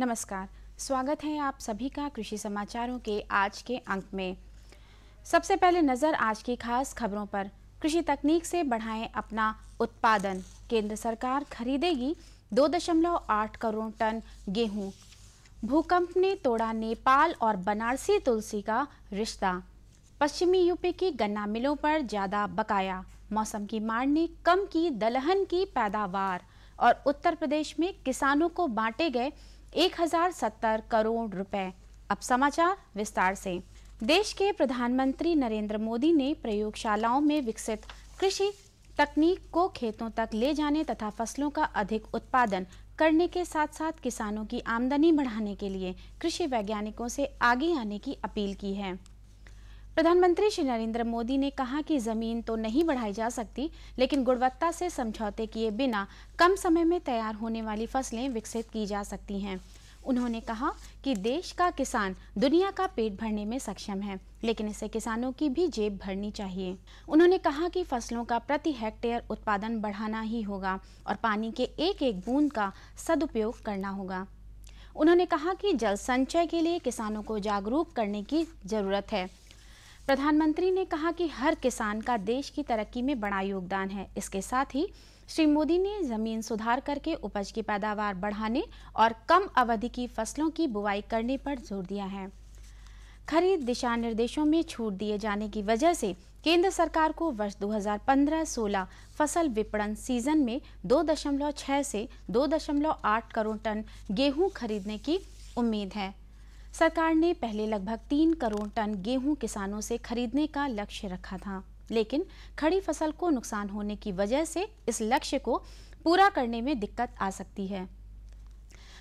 नमस्कार। स्वागत है आप सभी का कृषि समाचारों के आज के अंक में। सबसे पहले नज़र आज की खास खबरों पर। कृषि तकनीक से बढ़ाएँ अपना उत्पादन। केंद्र सरकार खरीदेगी 2.8 करोड़ टन गेहूँ। भूकंप ने तोड़ा नेपाल और बनारसी तुलसी का रिश्ता। पश्चिमी यूपी की गन्ना मिलों पर ज़्यादा बकाया। मौसम की मार ने कम की दलहन की पैदावार। और उत्तर प्रदेश में किसानों को बांटे गए 1070 करोड़ रुपए। अब समाचार विस्तार से। देश के प्रधानमंत्री नरेंद्र मोदी ने प्रयोगशालाओं में विकसित कृषि तकनीक को खेतों तक ले जाने तथा फ़सलों का अधिक उत्पादन करने के साथ साथ किसानों की आमदनी बढ़ाने के लिए कृषि वैज्ञानिकों से आगे आने की अपील की है। प्रधानमंत्री श्री नरेंद्र मोदी ने कहा कि ज़मीन तो नहीं बढ़ाई जा सकती, लेकिन गुणवत्ता से समझौते किए बिना कम समय में तैयार होने वाली फ़सलें विकसित की जा सकती हैं। उन्होंने कहा कि देश का किसान दुनिया का पेट भरने में सक्षम है, लेकिन इसे किसानों की भी जेब भरनी चाहिए। उन्होंने कहा कि फ़सलों का प्रति हेक्टेयर उत्पादन बढ़ाना ही होगा और पानी के एक एक बूंद का सदुपयोग करना होगा। उन्होंने कहा कि जल संचय के लिए किसानों को जागरूक करने की ज़रूरत है। प्रधानमंत्री ने कहा कि हर किसान का देश की तरक्की में बड़ा योगदान है। इसके साथ ही श्री मोदी ने ज़मीन सुधार करके उपज की पैदावार बढ़ाने और कम अवधि की फ़सलों की बुवाई करने पर ज़ोर दिया है। खरीद दिशा निर्देशों में छूट दिए जाने की वजह से केंद्र सरकार को वर्ष 2015-16 फ़सल विपणन सीज़न में 2.6 से 2.8 करोड़ टन गेहूँ खरीदने की उम्मीद है। सरकार ने पहले लगभग तीन करोड़ टन गेहूँ किसानों से खरीदने का लक्ष्य रखा था, लेकिन खड़ी फ़सल को नुकसान होने की वजह से इस लक्ष्य को पूरा करने में दिक्कत आ सकती है।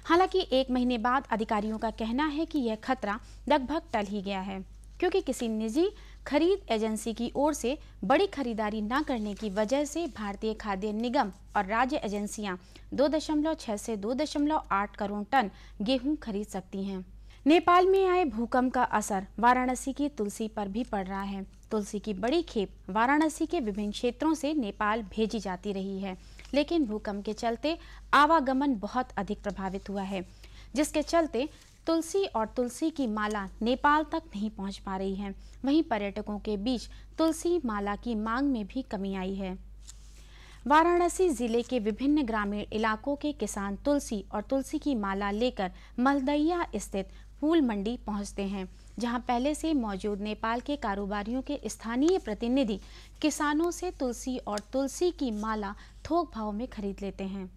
हालाँकि एक महीने बाद अधिकारियों का कहना है कि यह खतरा लगभग टल ही गया है, क्योंकि किसी निजी खरीद एजेंसी की ओर से बड़ी खरीदारी न करने की वजह से भारतीय खाद्य निगम और राज्य एजेंसियाँ 2.6 से 2.8 करोड़ टन गेहूँ खरीद सकती हैं। नेपाल में आए भूकंप का असर वाराणसी की तुलसी पर भी पड़ रहा है। तुलसी की बड़ी खेप वाराणसी के विभिन्न क्षेत्रों से नेपाल भेजी जाती रही है। लेकिन भूकंप के चलते आवागमन बहुत अधिक प्रभावित हुआ है, जिसके चलते तुलसी और तुलसी की माला नेपाल तक नहीं पहुँच पा रही है। वहीं पर्यटकों के बीच तुलसी माला की मांग में भी कमी आई है। वाराणसी ज़िले के विभिन्न ग्रामीण इलाकों के किसान तुलसी और तुलसी की माला लेकर मलदैया स्थित फूल मंडी पहुँचते हैं, जहाँ पहले से मौजूद नेपाल के कारोबारियों के स्थानीय प्रतिनिधि किसानों से तुलसी और तुलसी की माला थोक भाव में खरीद लेते हैं।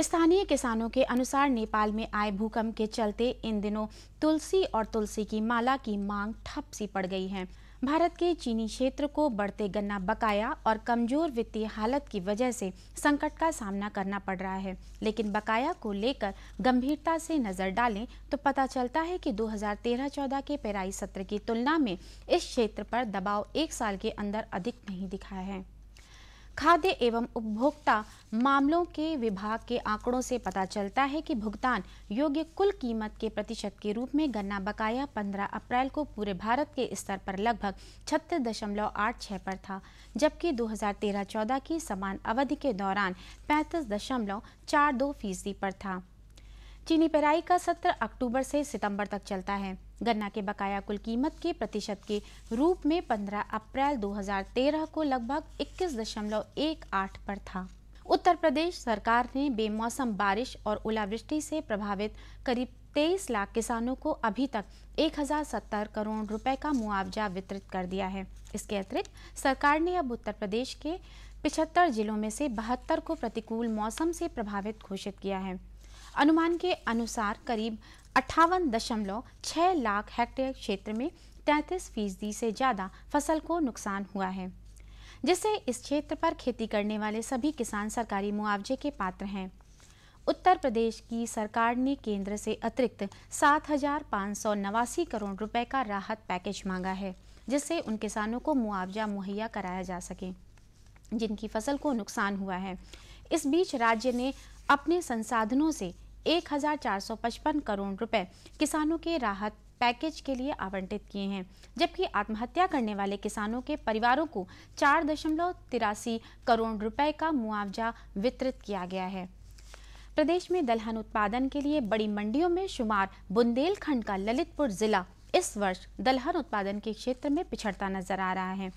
स्थानीय किसानों के अनुसार नेपाल में आए भूकंप के चलते इन दिनों तुलसी और तुलसी की माला की मांग ठप सी पड़ गई है। भारत के चीनी क्षेत्र को बढ़ते गन्ना बकाया और कमज़ोर वित्तीय हालत की वजह से संकट का सामना करना पड़ रहा है। लेकिन बकाया को लेकर गंभीरता से नज़र डालें तो पता चलता है कि 2013-14 के पेराई सत्र की तुलना में इस क्षेत्र पर दबाव एक साल के अंदर अधिक नहीं दिखा है। खाद्य एवं उपभोक्ता मामलों के विभाग के आंकड़ों से पता चलता है कि भुगतान योग्य कुल कीमत के प्रतिशत के रूप में गन्ना बकाया 15 अप्रैल को पूरे भारत के स्तर पर लगभग छत्तीस दशमलव आठ छह पर था, जबकि 2013-14 की समान अवधि के दौरान पैंतीस दशमलव चार दो फ़ीसदी पर था। चीनी पेराई का सत्र अक्टूबर से सितंबर तक चलता है। गन्ना के बकाया कुल कीमत के प्रतिशत के रूप में 15 अप्रैल 2013 को लगभग 21.18 पर था। उत्तर प्रदेश सरकार ने बेमौसम बारिश और ओलावृष्टि से प्रभावित करीब 23 लाख किसानों को अभी तक 1070 करोड़ रुपए का मुआवजा वितरित कर दिया है। इसके अतिरिक्त सरकार ने अब उत्तर प्रदेश के पिछहत्तर जिलों में से बहत्तर को प्रतिकूल मौसम से प्रभावित घोषित किया है। अनुमान के अनुसार करीब अट्ठावन दशमलव छह लाख हेक्टेयर क्षेत्र में तैतीस फ़ीसदी से ज़्यादा फ़सल को नुकसान हुआ है जिससे इस क्षेत्र पर खेती करने वाले सभी किसान सरकारी मुआवजे के पात्र हैं। उत्तर प्रदेश की सरकार ने केंद्र से अतिरिक्त सात हज़ार पाँच सौ नवासी करोड़ रुपए का राहत पैकेज मांगा है, जिससे उन किसानों को मुआवजा मुहैया कराया जा सके, जिनकी फ़सल को नुकसान हुआ है। इस बीच राज्य ने अपने संसाधनों से 1455 करोड़ रुपए किसानों के राहत पैकेज के लिए आवंटित किए हैं, जबकि आत्महत्या करने वाले किसानों के परिवारों को चार दशमलव तिरासी करोड़ रुपए का मुआवजा वितरित किया गया है। प्रदेश में दलहन उत्पादन के लिए बड़ी मंडियों में शुमार बुंदेलखंड का ललितपुर जिला इस वर्ष दलहन उत्पादन के क्षेत्र में पिछड़ता नज़र आ रहा है।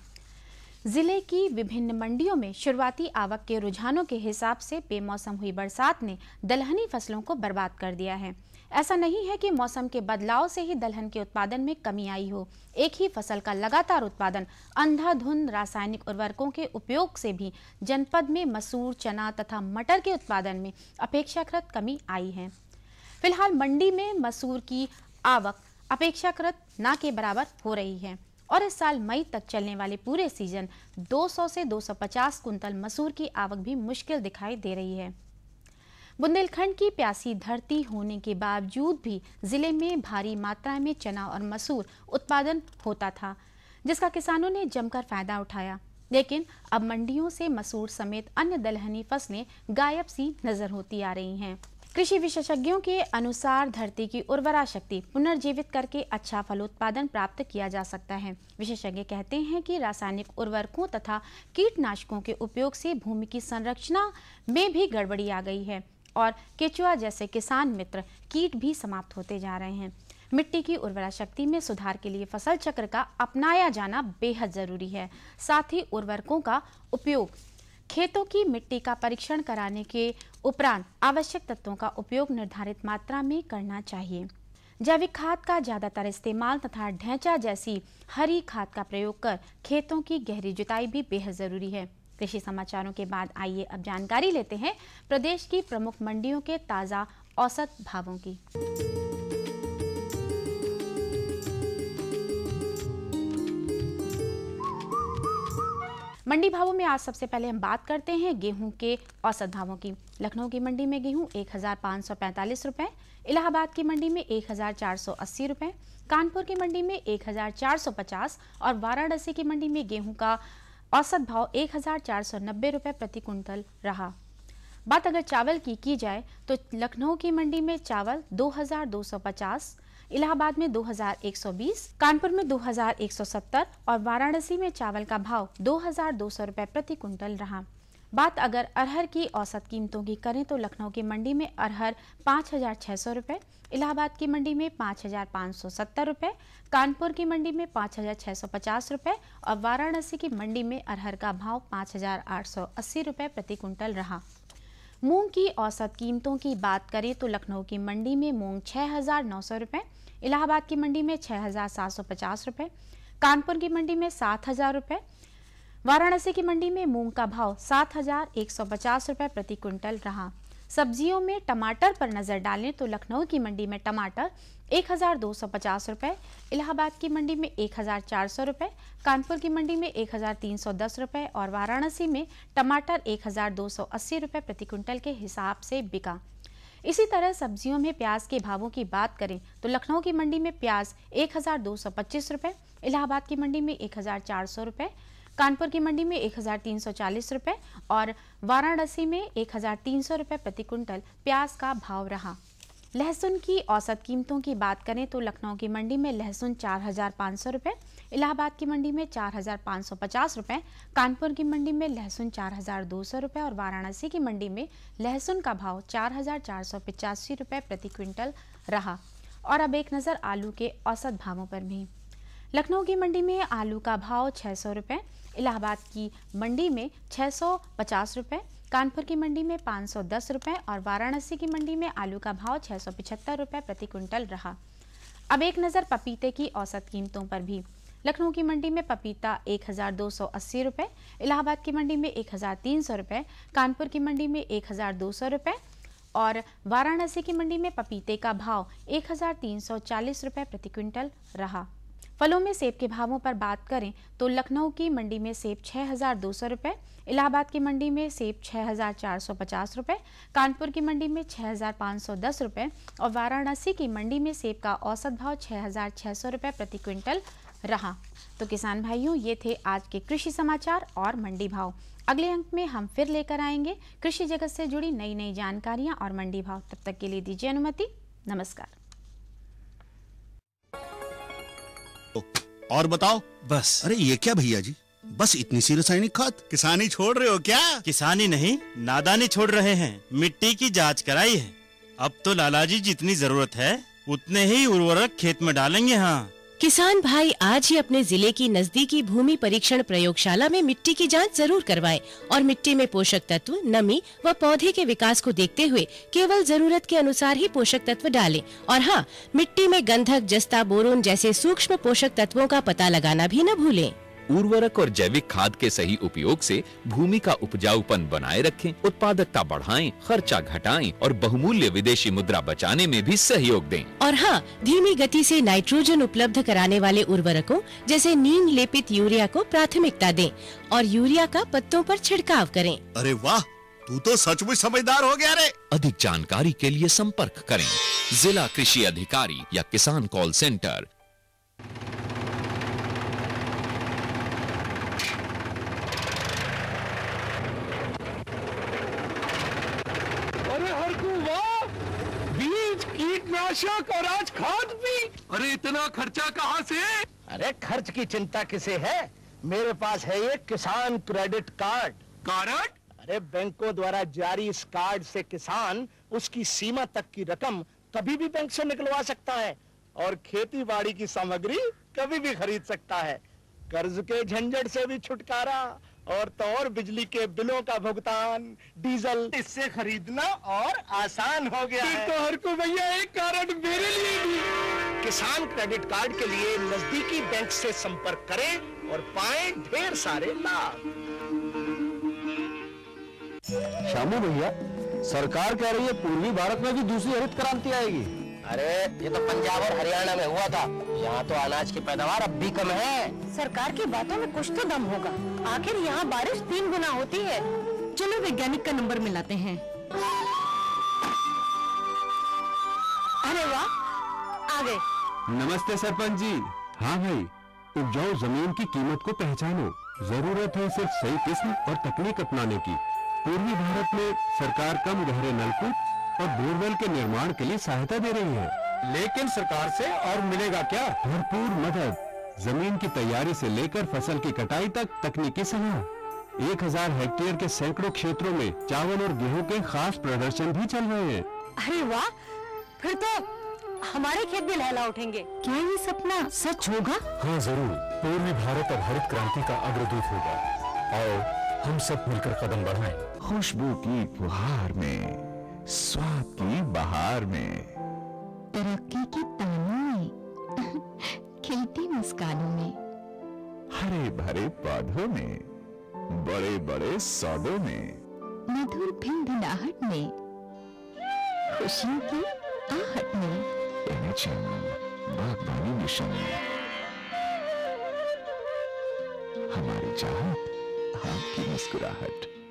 ज़िले की विभिन्न मंडियों में शुरुआती आवक के रुझानों के हिसाब से बेमौसम हुई बरसात ने दलहनी फ़सलों को बर्बाद कर दिया है। ऐसा नहीं है कि मौसम के बदलाव से ही दलहन के उत्पादन में कमी आई हो। एक ही फ़सल का लगातार उत्पादन अंधाधुंध रासायनिक उर्वरकों के उपयोग से भी जनपद में मसूर, चना तथा मटर के उत्पादन में अपेक्षाकृत कमी आई है। फ़िलहाल मंडी में मसूर की आवक अपेक्षाकृत न के बराबर हो रही है। और इस साल मई तक चलने वाले पूरे सीज़न 200 से 250 कुंतल मसूर की आवक भी मुश्किल दिखाई दे रही है। बुंदेलखंड की प्यासी धरती होने के बावजूद भी ज़िले में भारी मात्रा में चना और मसूर उत्पादन होता था, जिसका किसानों ने जमकर फ़ायदा उठाया। लेकिन अब मंडियों से मसूर समेत अन्य दलहनी फ़सलें गायब सी नज़र होती आ रही हैं। कृषि विशेषज्ञों के अनुसार धरती की उर्वरा शक्ति पुनर्जीवित करके अच्छा फलोत्पादन प्राप्त किया जा सकता है। विशेषज्ञ कहते हैं कि रासायनिक उर्वरकों तथा कीटनाशकों के उपयोग से भूमि की संरचना में भी गड़बड़ी आ गई है और केचुआ जैसे किसान मित्र कीट भी समाप्त होते जा रहे हैं। मिट्टी की उर्वरा शक्ति में सुधार के लिए फ़सल चक्र का अपनाया जाना बेहद ज़रूरी है। साथ ही उर्वरकों का उपयोग खेतों की मिट्टी का परीक्षण कराने के उपरांत आवश्यक तत्वों का उपयोग निर्धारित मात्रा में करना चाहिए। जैविक खाद का ज़्यादातर इस्तेमाल तथा ढैंचा जैसी हरी खाद का प्रयोग कर खेतों की गहरी जुताई भी बेहद ज़रूरी है। कृषि समाचारों के बाद आइए अब जानकारी लेते हैं प्रदेश की प्रमुख मंडियों के ताज़ा औसत भावों की। मंडी भावों में आज सबसे पहले हम बात करते हैं गेहूँ के औसत भावों की। लखनऊ की मंडी में गेहूँ एक हज़ार पाँच सौ पैंतालीस रुपए, इलाहाबाद की मंडी में एक हज़ार चार सौ अस्सी रुपए, कानपुर की मंडी में एक हज़ार चार सौ पचास और वाराणसी की मंडी में गेहूँ का औसत भाव एक हज़ार चार सौ नब्बे रुपए प्रति कुंटल रहा। बात अगर चावल की की जाए तो लखनऊ की मंडी में चावल दो हज़ार दो सौ पचास इलाहाबाद में 2120, कानपुर में 2170 और वाराणसी में चावल का भाव दो हज़ार दो सौ रुपए प्रति कुंटल रहा। बात अगर अरहर की औसत कीमतों की करें तो लखनऊ की मंडी में अरहर पाँच हज़ार छः सौ रुपये इलाहाबाद की मंडी में पाँच हज़ार पाँच सौ सत्तर रुपये कानपुर की मंडी में पाँच हज़ार छः सौ पचास रुपये और वाराणसी की मंडी में अरहर का भाव पाँच हज़ार आठ सौ अस्सी रुपये प्रति कुंटल रहा। मूंग की औसत कीमतों की बात करें तो लखनऊ की मंडी में मूंग छः हज़ार नौ सौ रुपये इलाहाबाद की मंडी में छः हज़ार सात सौ पचास रुपये कानपुर की मंडी में सात हज़ार रुपये वाराणसी की मंडी में मूंग का भाव सात हज़ार एक सौ पचास रुपये प्रति क्विंटल रहा। सब्जियों में टमाटर पर नज़र डालें तो लखनऊ की मंडी में टमाटर एक हज़ार दो सौ पचास रुपये इलाहाबाद की मंडी में एक हज़ार चार सौ रुपये कानपुर की मंडी में एक हज़ार तीन सौ दस रुपये और वाराणसी में टमाटर एक हज़ार दो सौ अस्सी रुपये प्रति क्विंटल के हिसाब से बिका। इसी तरह सब्जियों में प्याज के भावों की बात करें तो लखनऊ की मंडी में प्याज एक हज़ार दो सौ पच्चीस रुपये इलाहाबाद की मंडी में एक हज़ार चार सौ रुपये कानपुर की मंडी में एक रुपये और वाराणसी में एक रुपये प्रति कुंटल प्याज का भाव रहा। लहसुन की औसत कीमतों की बात करें तो लखनऊ की मंडी में लहसुन चार हज़ार पाँच सौ रुपये इलाहाबाद की मंडी में चार हज़ार पाँच सौ पचास रुपये कानपुर की मंडी में लहसुन चार हज़ार दो सौ रुपये और वाराणसी की मंडी में लहसुन का भाव चार हज़ार चार सौ पिचासी रुपये प्रति क्विंटल रहा। और अब एक नज़र आलू के औसत भावों पर भी। लखनऊ की मंडी में आलू का भाव छः सौ रुपये इलाहाबाद की मंडी में छः सौ पचास रुपये कानपुर की मंडी में पाँच सौ दस रुपये और वाराणसी की मंडी में आलू का भाव छः सौ पिछहत्तर रुपये प्रति क्विंटल रहा। अब एक नज़र पपीते की औसत कीमतों पर भी। लखनऊ की मंडी में पपीता एक हज़ार दो सौ अस्सी रुपये इलाहाबाद की मंडी में एक हज़ार तीन सौ रुपये कानपुर की मंडी में एक हज़ार दो सौ रुपये और वाराणसी की मंडी में पपीते का भाव एक हज़ार तीन सौ चालीस रुपये प्रति क्विंटल रहा। फलों में सेब के भावों पर बात करें तो लखनऊ की मंडी में सेब छः हज़ार दो सौ रुपये इलाहाबाद की मंडी में सेब छः हज़ार चार सौ पचास रुपये कानपुर की मंडी में छः हज़ार पाँच सौ दस रुपये और वाराणसी की मंडी में सेब का औसत भाव छः हज़ार छः सौ रुपये प्रति क्विंटल रहा। तो किसान भाइयों, ये थे आज के कृषि समाचार और मंडी भाव। अगले अंक में हम फिर लेकर आएँगे। कृषि जगत से जुड़ी नई नई जानकारियाँ और मंडी भाव। तब तक के लिए दीजिए अनुमति। नमस्कार। और बताओ। बस। अरे ये क्या भैया जी? बस इतनी सी रासायनिक खाद। किसानी छोड़ रहे हो क्या? किसानी नहीं नादानी छोड़ रहे हैं। मिट्टी की जाँच कराई है। अब तो लालाजी जितनी ज़रूरत है उतने ही उर्वरक खेत में डालेंगे हाँ। किसान भाई आज ही अपने ज़िले की नजदीकी भूमि परीक्षण प्रयोगशाला में मिट्टी की जाँच ज़रूर करवाएँ और मिट्टी में पोषक तत्व, नमी व पौधे के विकास को देखते हुए केवल ज़रूरत के अनुसार ही पोषक तत्व डालें। और हाँ मिट्टी में गंधक, जस्ता बोरोन जैसे सूक्ष्म पोषक तत्वों का पता लगाना भी न भूलें। उर्वरक और जैविक खाद के सही उपयोग से भूमि का उपजाऊपन बनाए रखें उत्पादकता बढ़ाएँ, खर्चा घटाएँ और बहुमूल्य विदेशी मुद्रा बचाने में भी सहयोग दें। और हाँ धीमी गति से नाइट्रोजन उपलब्ध कराने वाले उर्वरकों जैसे नीम लेपित यूरिया को प्राथमिकता दें और यूरिया का पत्तों पर छिड़काव करें। अरे वाह तू तो सचमुच समझदार हो गया रे। अधिक जानकारी के लिए संपर्क करें। जिला कृषि अधिकारी या किसान कॉल सेंटर अरे हरकू वाह बीज कीटनाशक और आज खाद भी। अरे इतना खर्चा कहाँ से? अरे खर्च की चिंता किसे है? मेरे पास है ये किसान क्रेडिट कार्ड। कार्ड? अरे बैंकों द्वारा जारी इस कार्ड से किसान उसकी सीमा तक की रकम कभी भी बैंक से निकलवा सकता है और खेती बाड़ी की सामग्री कभी भी खरीद सकता है। कर्ज के झंझट से भी छुटकारा। और तो और बिजली के बिलों का भुगतान डीजल। इससे खरीदना और आसान हो गया है। तो हर को भैया एक कारण मेरे लिए भी। किसान क्रेडिट कार्ड के लिए नजदीकी बैंक से संपर्क करें और पाए ढेर सारे लाभ। शामू भैया सरकार कह रही है पूर्वी भारत में भी दूसरी हरित क्रांति आएगी। अरे ये तो पंजाब और हरियाणा में हुआ था। यहाँ तो अनाज की पैदावार अब भी कम है। सरकार की बातों में कुछ तो दम होगा। आखिर यहाँ बारिश तीन गुना होती है। चलो वैज्ञानिक का नंबर मिलाते हैं। अरे वाह आ गए। नमस्ते सरपंच जी। हाँ भाई उपजाऊ ज़मीन की कीमत को पहचानो। ज़रूरत है सिर्फ़ सही किस्म और तकनीक अपनाने की। पूर्वी भारत में सरकार कम गहरे नलकूप और बोरवेल के निर्माण के लिए सहायता दे रही है। लेकिन सरकार से और मिलेगा क्या? भरपूर मदद। ज़मीन की तैयारी से लेकर फ़सल की कटाई तक तकनीकी सलाह। एक हज़ार हेक्टेयर के सैकड़ों क्षेत्रों में चावल और गेहूँ के खास प्रदर्शन भी चल रहे हैं। अरे वाह! फिर तो हमारे खेत भी लहला उठेंगे। क्या ये सपना सच होगा? हाँ ज़रूर। पूर्वी भारत अब हरित क्रांति का अग्रदूत होगा। और हम सब मिलकर कदम बढ़ाएँ। खुशबू की फुहार में। स्वाद की बहार में। तरक्की की तानों में खिलती मुस्कानों में। हरे भरे पौधों में बड़े बड़े सौदों में। मधुर भिनभिनाहट में खुशियों की आहट में। एनएचएम बागवानी मिशन। हमारी चाहत आपकी मुस्कुराहट।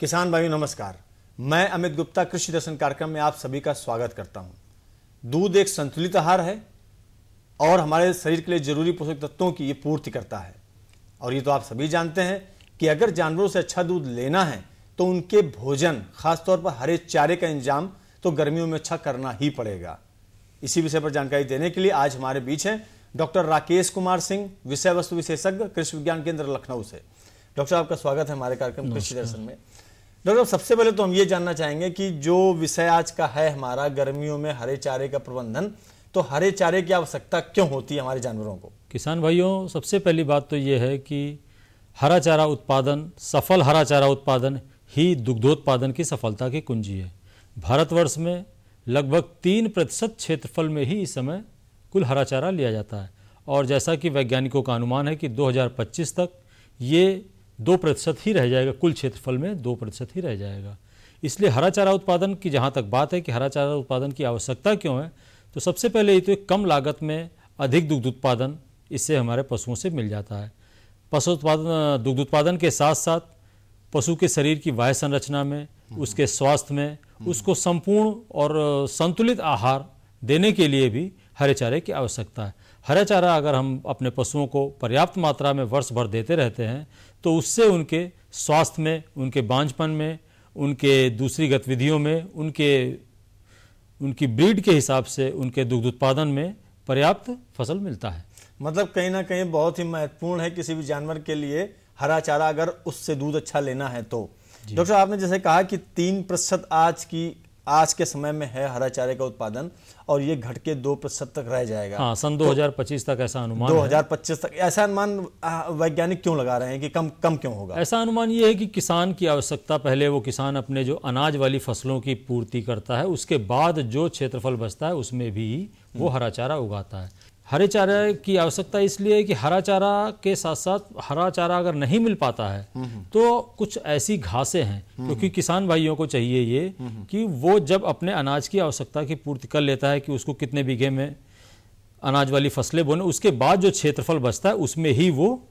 किसान भाई नमस्कार। मैं अमित गुप्ता कृषि दर्शन कार्यक्रम में आप सभी का स्वागत करता हूँ। दूध एक संतुलित आहार है और हमारे शरीर के लिए ज़रूरी पोषक तत्वों की ये पूर्ति करता है। और ये तो आप सभी जानते हैं कि अगर जानवरों से अच्छा दूध लेना है तो उनके भोजन खासतौर पर हरे चारे का इंजाम तो गर्मियों में अच्छा करना ही पड़ेगा। इसी विषय पर जानकारी देने के लिए आज हमारे बीच हैं डॉक्टर राकेश कुमार सिंह विषय वस्तु विशेषज्ञ कृषि विज्ञान केंद्र लखनऊ से। डॉक्टर आपका स्वागत है हमारे कार्यक्रम कृषि दर्शन में। डॉक्टर सबसे पहले तो हम ये जानना चाहेंगे कि जो विषय आज का है हमारा, गर्मियों में हरे चारे का प्रबंधन तो हरे चारे की आवश्यकता क्यों होती है हमारे जानवरों को? किसान भाइयों, सबसे पहली बात तो ये है कि हरा चारा उत्पादन, सफल हरा चारा उत्पादन ही दुग्धोत्पादन की सफलता की कुंजी है। भारतवर्ष में लगभग तीन प्रतिशत क्षेत्रफल में ही इस समय कुल हरा चारा लिया जाता है। और जैसा कि वैज्ञानिकों का अनुमान है कि 2025 तक ये दो प्रतिशत ही रह जाएगा कुल क्षेत्रफल में दो प्रतिशत ही रह जाएगा। इसलिए हरा चारा उत्पादन की जहाँ तक बात है कि हरा चारा उत्पादन की आवश्यकता क्यों है तो सबसे पहले ये तो कम लागत में अधिक दुग्ध उत्पादन इससे हमारे पशुओं से मिल जाता है। पशु उत्पादन दुग्ध उत्पादन के साथ साथ पशु के शरीर की वायु संरचना में उसके स्वास्थ्य में उसको संपूर्ण और संतुलित आहार देने के लिए भी हरे चारे की आवश्यकता है। हरा चारा अगर हम अपने पशुओं को पर्याप्त मात्रा में वर्ष भर देते रहते हैं तो उससे उनके स्वास्थ्य में उनके बांझपन में उनके दूसरी गतिविधियों में उनके उनकी ब्रीड के हिसाब से उनके दुग्ध उत्पादन में पर्याप्त फ़सल मिलता है। मतलब कहीं ना कहीं बहुत ही महत्वपूर्ण है किसी भी जानवर के लिए हरा चारा अगर उससे दूध अच्छा लेना है तो। डॉक्टर आपने जैसे कहा कि तीन प्रतिशत आज की आज के समय में है हरा चारे का उत्पादन और ये घट के दो प्रतिशत तक रह जाएगा। हाँ सन 2025 तक ऐसा अनुमान दो है। हज़ार पच्चीस तक ऐसा अनुमान वैज्ञानिक क्यों लगा रहे हैं कि कम कम क्यों होगा? ऐसा अनुमान ये है कि किसान की आवश्यकता पहले वो किसान अपने जो अनाज वाली फ़सलों की पूर्ति करता है उसके बाद जो क्षेत्रफल बचता है उसमें भी वो हरा चारा उगाता है। हरे चारे की आवश्यकता इसलिए है कि हरा चारा के साथ साथ हरा चारा अगर नहीं मिल पाता है तो कुछ ऐसी घासें हैं क्योंकि तो किसान भाइयों को चाहिए ये कि वो जब अपने अनाज की आवश्यकता की पूर्ति कर लेता है कि उसको कितने बीघे में अनाज वाली फ़सलें बोने उसके बाद जो क्षेत्रफल बचता है उसमें ही वो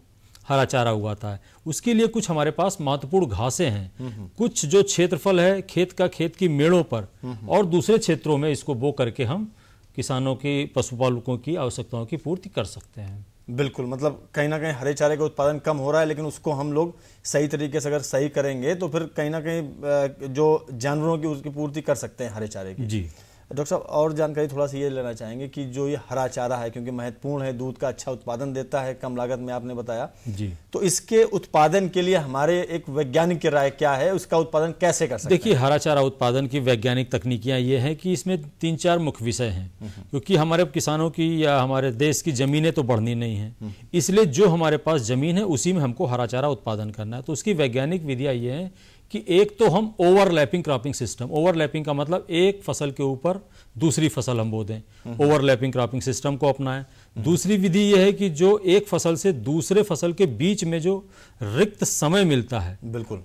हरा चारा उगाता है। उसके लिए कुछ हमारे पास महत्वपूर्ण घासें हैं। कुछ जो क्षेत्रफल है खेत का खेत की मेड़ों पर और दूसरे क्षेत्रों में इसको बो करके हम किसानों की पशुपालकों की आवश्यकताओं की पूर्ति कर सकते हैं। बिल्कुल मतलब कहीं ना कहीं हरे चारे का उत्पादन कम हो रहा है लेकिन उसको हम लोग सही तरीके से अगर सही करेंगे तो फिर कहीं ना कहीं जो जानवरों की उसकी पूर्ति कर सकते हैं हरे चारे की। जी। डॉक्टर साहब और जानकारी थोड़ा सा ये लेना चाहेंगे कि जो ये हरा चारा है क्योंकि महत्वपूर्ण है दूध का अच्छा उत्पादन देता है कम लागत में आपने बताया। जी। तो इसके उत्पादन के लिए हमारे एक वैज्ञानिक की राय क्या है? उसका उत्पादन कैसे कर सकते देखिए हरा चारा उत्पादन की वैज्ञानिक तकनीकियाँ ये हैं कि इसमें तीन चार मुख्य विषय हैं। क्योंकि हमारे किसानों की या हमारे देश की जमीनें तो बढ़नी नहीं है। इसलिए जो हमारे पास ज़मीन है उसी में हमको हरा चारा उत्पादन करना है। तो उसकी वैज्ञानिक विधियाँ ये हैं कि एक तो हम ओवरलैपिंग क्रॉपिंग सिस्टम ओवरलैपिंग का मतलब एक फ़सल के ऊपर दूसरी फ़सल हम बो दें ओवरलैपिंग क्रॉपिंग सिस्टम को अपनाएँ। दूसरी विधि यह है कि जो एक फ़सल से दूसरे फ़सल के बीच में जो रिक्त समय मिलता है बिल्कुल।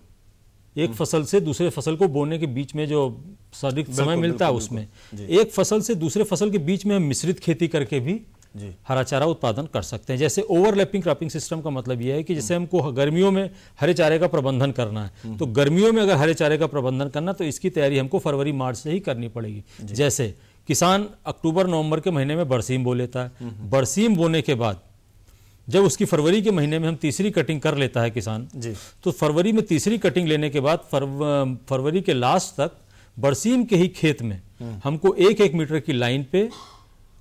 एक फ़सल से दूसरे फ़सल को बोने के बीच में जो रिक्त समय मिलता है उसमें एक फ़सल से दूसरे फ़सल के बीच में हम मिश्रित खेती करके भी हरा चारा उत्पादन कर सकते हैं। जैसे ओवरलैपिंग क्रॉपिंग सिस्टम का मतलब यह है कि जैसे हमको गर्मियों में हरे चारे का प्रबंधन करना है तो गर्मियों में अगर हरे चारे का प्रबंधन करना तो इसकी तैयारी हमको फरवरी मार्च से ही करनी पड़ेगी। जैसे किसान अक्टूबर नवंबर के महीने में बरसीम बो लेता है। बरसीम बोने के बाद जब उसकी फरवरी के महीने में हम तीसरी कटिंग कर लेता है किसान जी। तो फरवरी में तीसरी कटिंग लेने के बाद फरवरी के लास्ट तक बरसीम के ही खेत में हमको एक एक मीटर की लाइन पे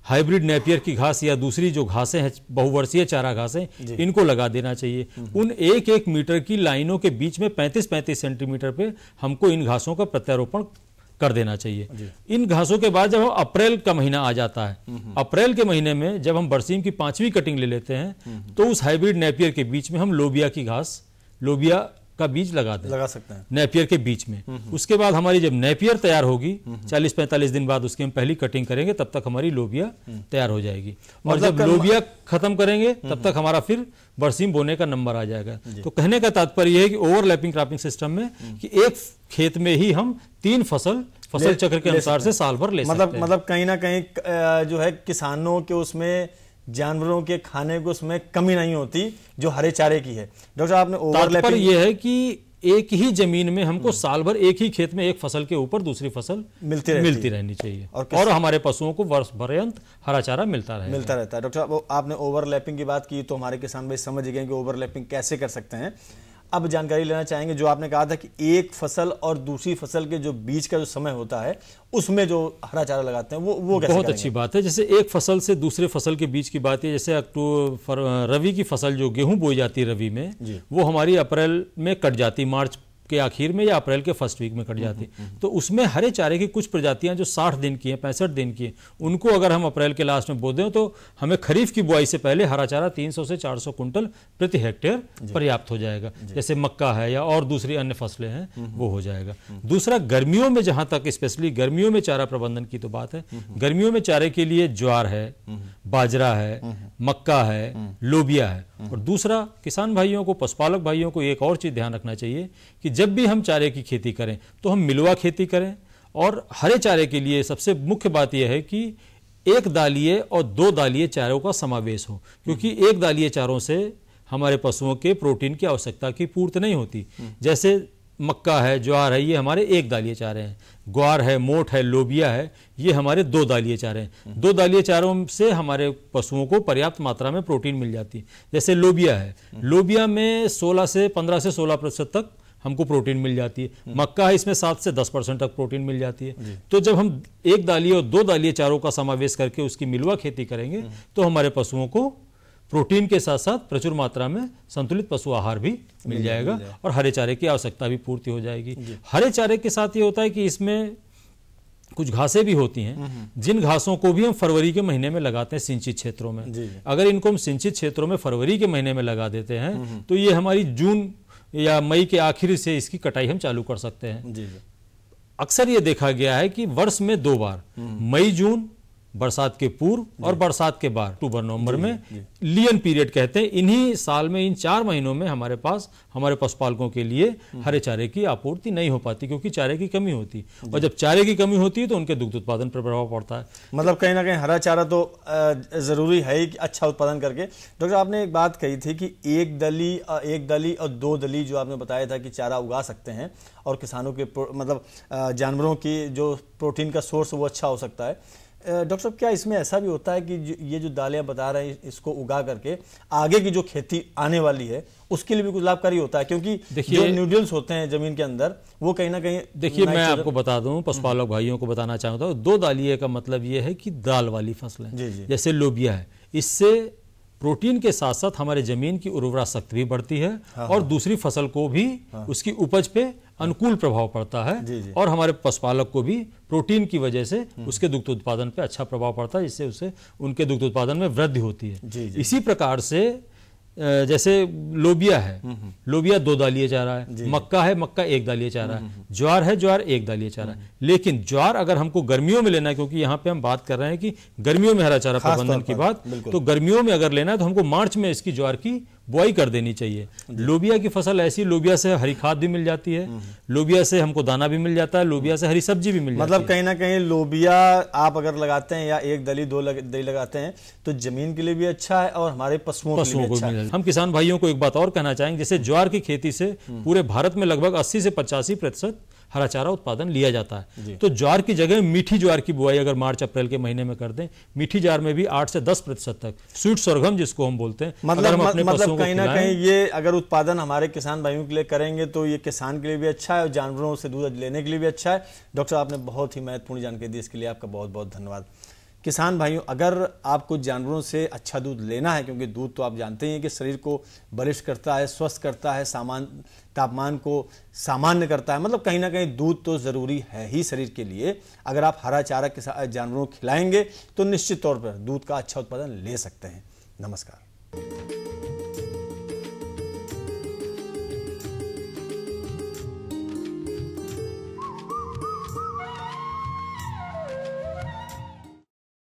हाइब्रिड नेपियर की घास या दूसरी जो घासें हैं बहुवर्षीय चारा घासें इनको लगा देना चाहिए। उन एक एक मीटर की लाइनों के बीच में 35-35 सेंटीमीटर पे हमको इन घासों का प्रत्यारोपण कर देना चाहिए। इन घासों के बाद जब हम अप्रैल का महीना आ जाता है अप्रैल के महीने में जब हम बरसीम की पांचवी कटिंग ले लेते हैं तो उस हाइब्रिड नेपियर के बीच में हम लोबिया की घास लोबिया का बीज लगा दें। लगा सकते हैं। नेपियर के बीच में। उसके बाद हमारी जब नेपियर तैयार होगी 40-45 दिन बाद उसकी हम पहली कटिंग करेंगे तब तक हमारी लोबिया तैयार हो जाएगी। और मतलब जब लोबिया खत्म करेंगे तब तक हमारा फिर बरसीम बोने का नंबर आ जाएगा। तो कहने का तात्पर्य यह है कि ओवरलैपिंग क्रॉपिंग सिस्टम में कि एक खेत में ही हम तीन फ़सल फ़सल चक्र के अनुसार से साल भर ले मतलब मतलब कहीं ना कहीं जो है किसानों के उसमें जानवरों के खाने को उसमें कमी नहीं होती जो हरे चारे की है। डॉक्टर आपने ओवरलैपिंग यह है कि एक ही ज़मीन में हमको साल भर एक ही खेत में एक फ़सल के ऊपर दूसरी फ़सल मिलती रहती मिलती। रहनी चाहिए। और और, हमारे पशुओं को वर्ष भर अंत हरा चारा मिलता रहे मिलता रहता है। डॉक्टर साहब आपने ओवरलैपिंग की बात की तो हमारे किसान भाई समझ गए कि ओवरलैपिंग कैसे कर सकते हैं। अब जानकारी लेना चाहेंगे जो आपने कहा था कि एक फ़सल और दूसरी फ़सल के जो बीच का जो समय होता है उसमें जो हरा चारा लगाते हैं वो वो कैसे बहुत अच्छी बात है। जैसे एक फ़सल से दूसरे फ़सल के बीच की बात है जैसे अक्टूबर रवि की फ़सल जो गेहूँ बोई जाती है रवि में वो हमारी अप्रैल में कट जाती मार्च के आखिर में या अप्रैल के फ़र्स्ट वीक में कट जाती है। तो उसमें हरे चारे की कुछ प्रजातियाँ जो 60 दिन की हैं पैंसठ दिन की हैं उनको अगर हम अप्रैल के लास्ट में बो दें तो हमें खरीफ की बुआई से पहले हरा चारा 300 से 400 कुंटल प्रति हेक्टेयर पर्याप्त हो जाएगा। जैसे मक्का है या और दूसरी अन्य फ़सलें हैं वो हो जाएगा। दूसरा गर्मियों में जहाँ तक स्पेशली गर्मियों में चारा प्रबंधन की तो बात है गर्मियों में चारे के लिए ज्वार है बाजरा है मक्का है लोबिया है। और दूसरा किसान भाइयों को पशुपालक भाइयों को एक और चीज़ ध्यान रखना चाहिए कि जब भी हम चारे की खेती करें तो हम मिलवा खेती करें। और हरे चारे के लिए सबसे मुख्य बात यह है कि एक दालिये और दो दालिये चारों का समावेश हो, क्योंकि एक दालिये चारों से हमारे पशुओं के प्रोटीन की आवश्यकता की पूर्ति नहीं होती। जैसे मक्का है, ज्वार है, ये हमारे एक दालिये चारे हैं। ग्वार है, मोठ है, लोबिया है, ये हमारे दो दालिये चारे हैं। दो दालिये चारों से हमारे पशुओं को पर्याप्त मात्रा में प्रोटीन मिल जाती। है जैसे लोबिया है, लोबिया में 16 से 15 से 16 प्रतिशत तक हमको प्रोटीन मिल जाती है। मक्का है इसमें सात से दस परसेंट तक प्रोटीन मिल जाती है। तो जब हम एक दालीय और दो दालीय चारों का समावेश करके उसकी मिलवा खेती करेंगे तो हमारे पशुओं को प्रोटीन के साथ साथ प्रचुर मात्रा में संतुलित पशु आहार भी मिल जाएगा और हरे चारे की आवश्यकता भी पूर्ति हो जाएगी। हरे चारे के साथ ये होता है कि इसमें कुछ घासें भी होती हैं। जिन घासों को भी हम फरवरी के महीने में लगाते हैं सिंचित क्षेत्रों में। अगर इनको हम सिंचित क्षेत्रों में फरवरी के महीने में लगा देते हैं तो ये हमारी जून या मई के आखिर से इसकी कटाई हम चालू कर सकते हैं। जी अक्सर ये देखा गया है कि वर्ष में दो बार मई जून बरसात के पूर्व और बरसात के बाद अक्टूबर नवंबर में लियन पीरियड कहते हैं। इन्हीं साल में इन चार महीनों में हमारे पास हमारे पशुपालकों के लिए हरे चारे की आपूर्ति नहीं हो पाती क्योंकि चारे की कमी होती। और जब चारे की कमी होती है तो उनके दुग्ध उत्पादन पर प्रभाव पड़ता है। मतलब कहीं ना कहीं हरा चारा तो ज़रूरी है ही कि अच्छा उत्पादन करके। डॉक्टर आपने एक बात कही थी कि एक दली एक दली और दो दली जो आपने बताया था कि चारा उगा सकते हैं और किसानों के मतलब जानवरों की जो प्रोटीन का सोर्स वो अच्छा हो सकता है। डॉक्टर साहब क्या इसमें ऐसा भी होता है कि ये जो दालें बता रहे हैं इसको उगा करके आगे की जो खेती आने वाली है उसके लिए भी कुछ लाभकारी होता है? क्योंकि देखिए- जो न्यूट्रिएंट्स होते हैं ज़मीन के अंदर वो कहीं ना कहीं देखिए मैं आपको बता दूँ पशुपालक भाइयों को बताना चाहता हूँ दो दालिये का मतलब ये है कि दाल वाली फ़सलें। जैसे लोबिया है इससे प्रोटीन के साथ साथ हमारे ज़मीन की उर्वरा शक्ति भी बढ़ती है और दूसरी फ़सल को भी उसकी उपज पे अनुकूल प्रभाव पड़ता है जी, जी। और हमारे पशुपालक को भी प्रोटीन की वजह से उसके दुग्ध उत्पादन पे अच्छा प्रभाव पड़ता है जिससे उसे उनके दुग्ध उत्पादन में वृद्धि होती है। जी, जी। इसी प्रकार से जैसे लोबिया है लोबिया दो दालिये चारा है मक्का है मक्का एक दालिये चारा है ज्वार है ज्वार एक दालिये चारा है। लेकिन ज्वार अगर हमको गर्मियों में लेना है क्योंकि यहाँ पे हम बात कर रहे हैं कि गर्मियों में हरा चारा प्रबंधन की बात तो गर्मियों में अगर लेना है तो हमको मार्च में इसकी ज्वार की बुआई कर देनी चाहिए। लोबिया की फ़सल ऐसी लोबिया से हरी खाद भी मिल जाती है लोबिया से हमको दाना भी मिल जाता है लोबिया से हरी सब्ज़ी भी मिल जाती मतलब कहीं ना कहीं लोबिया आप अगर लगाते हैं या एक दली दो लग, दली लगाते हैं तो ज़मीन के लिए भी अच्छा है और हमारे पशुओं पशुओं को अच्छा मिल जाती। हम किसान भाइयों को एक बात और कहना चाहेंगे जैसे ज्वार की खेती से पूरे भारत में लगभग 80 से पचासी प्रतिशत हरा चारा उत्पादन लिया जाता है। तो ज्वार की जगह मीठी ज्वार की बुआई अगर मार्च अप्रैल के महीने में कर दें मीठी ज्वार में भी आठ से 10 प्रतिशत तक। स्वीट सरगम जिसको हम बोलते हैं मतलब मतलब कहीं ना कहीं ये अगर उत्पादन हमारे किसान भाइयों के लिए करेंगे तो ये किसान के लिए भी अच्छा है और जानवरों से दूध लेने के लिए भी अच्छा है। डॉक्टर आपने बहुत ही महत्वपूर्ण जानकारी दी इसके लिए आपका बहुत बहुत धन्यवाद। किसान भाइयों, अगर आपको जानवरों से अच्छा दूध लेना है, क्योंकि दूध तो आप जानते ही कि शरीर को बलिष्ठ करता है, स्वस्थ करता है, सामान, तापमान को सामान्य करता है मतलब कहीं ना कहीं दूध तो ज़रूरी है ही शरीर के लिए। अगर आप हरा चारा किसा- जानवरों को खिलाएँगे तो निश्चित तौर पर दूध का अच्छा उत्पादन ले सकते हैं। नमस्कार।